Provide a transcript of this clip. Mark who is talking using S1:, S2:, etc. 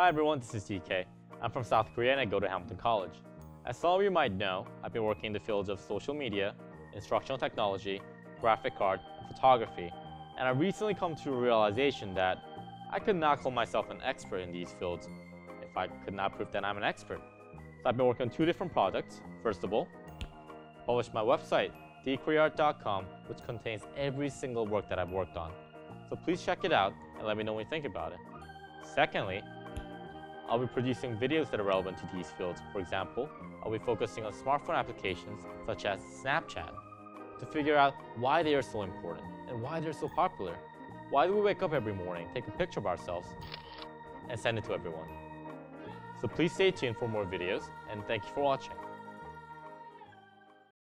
S1: Hi everyone, this is DK. I'm from South Korea and I go to Hamilton College. As some of you might know, I've been working in the fields of social media, instructional technology, graphic art, and photography, and I recently come to a realization that I could not call myself an expert in these fields if I could not prove that I'm an expert. So I've been working on two different projects. First of all, published my website, dkoreaart.com, which contains every single work that I've worked on. So please check it out and let me know what you think about it. Secondly, I'll be producing videos that are relevant to these fields. For example, I'll be focusing on smartphone applications such as Snapchat to figure out why they are so important and why they're so popular. Why do we wake up every morning, take a picture of ourselves, and send it to everyone? So please stay tuned for more videos, and thank you for watching.